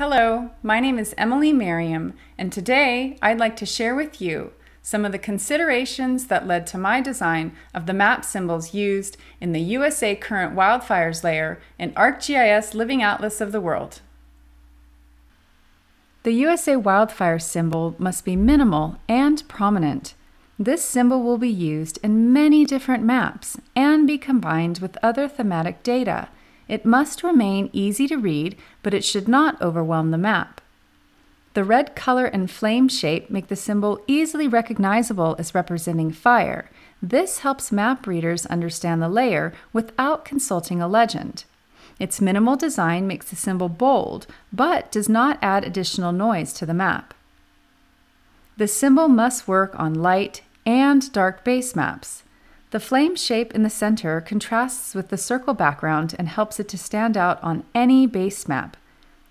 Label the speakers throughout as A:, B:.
A: Hello, my name is Emily Meriam, and today I'd like to share with you some of the considerations that led to my design of the map symbols used in the USA Current Wildfires layer in ArcGIS Living Atlas of the World. The USA wildfire symbol must be minimal and prominent. This symbol will be used in many different maps and be combined with other thematic data. It must remain easy to read, but it should not overwhelm the map. The red color and flame shape make the symbol easily recognizable as representing fire. This helps map readers understand the layer without consulting a legend. Its minimal design makes the symbol bold, but does not add additional noise to the map. The symbol must work on light, and dark base maps. The flame shape in the center contrasts with the circle background and helps it to stand out on any base map.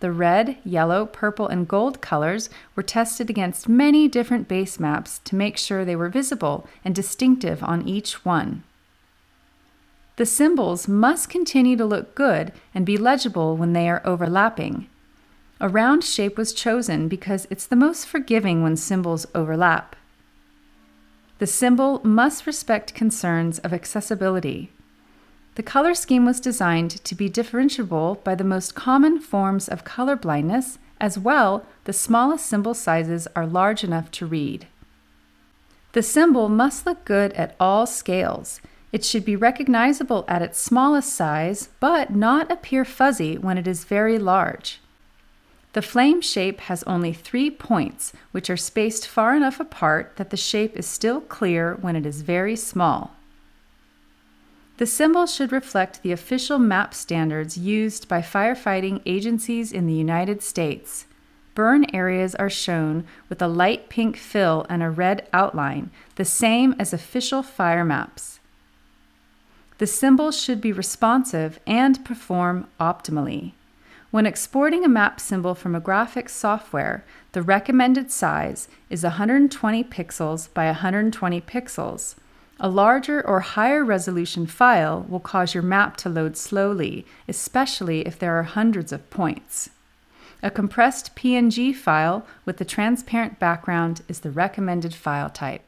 A: The red, yellow, purple, and gold colors were tested against many different base maps to make sure they were visible and distinctive on each one. The symbols must continue to look good and be legible when they are overlapping. A round shape was chosen because it's the most forgiving when symbols overlap. The symbol must respect concerns of accessibility. The color scheme was designed to be differentiable by the most common forms of color blindness, as well, the smallest symbol sizes are large enough to read. The symbol must look good at all scales. It should be recognizable at its smallest size, but not appear fuzzy when it is very large. The flame shape has only three points, which are spaced far enough apart that the shape is still clear when it is very small. The symbol should reflect the official map standards used by firefighting agencies in the United States. Burn areas are shown with a light pink fill and a red outline, the same as official fire maps. The symbol should be responsive and perform optimally. When exporting a map symbol from a graphics software, the recommended size is 120 pixels by 120 pixels. A larger or higher resolution file will cause your map to load slowly, especially if there are hundreds of points. A compressed PNG file with a transparent background is the recommended file type.